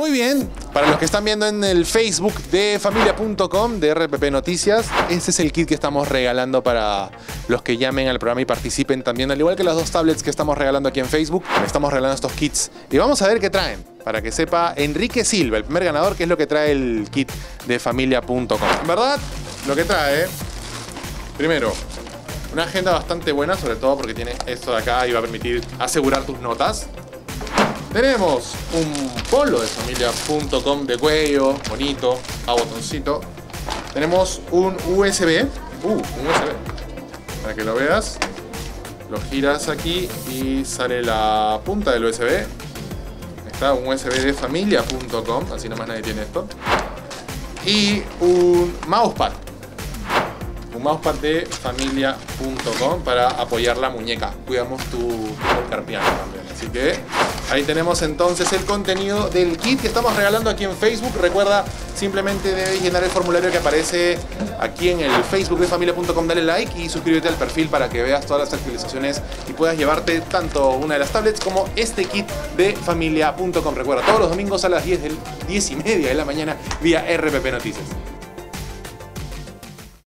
Muy bien, para los que están viendo en el Facebook de familia.com de RPP Noticias, ese es el kit que estamos regalando para los que llamen al programa y participen también, al igual que las dos tablets que estamos regalando aquí en Facebook, estamos regalando estos kits. Y vamos a ver qué traen, para que sepa Enrique Silva, el primer ganador, qué es lo que trae el kit de familia.com. Verdad, lo que trae, primero, una agenda bastante buena, sobre todo porque tiene esto de acá y va a permitir asegurar tus notas. Tenemos un polo de familia.com de cuello, bonito, a botoncito. Tenemos un USB, uh, un USB, para que lo veas. Lo giras aquí y sale la punta del USB. Está un USB de familia.com, así nomás nadie tiene esto. Y un mousepad. Un mousepad de familia.com para apoyar la muñeca. Cuidamos tu, tu carpiano también. Así que ahí tenemos entonces el contenido del kit que estamos regalando aquí en Facebook. Recuerda, simplemente debes llenar el formulario que aparece aquí en el Facebook de familia.com. Dale like y suscríbete al perfil para que veas todas las actualizaciones y puedas llevarte tanto una de las tablets como este kit de familia.com. Recuerda, todos los domingos a las 10, del, 10 y media de la mañana vía RPP Noticias.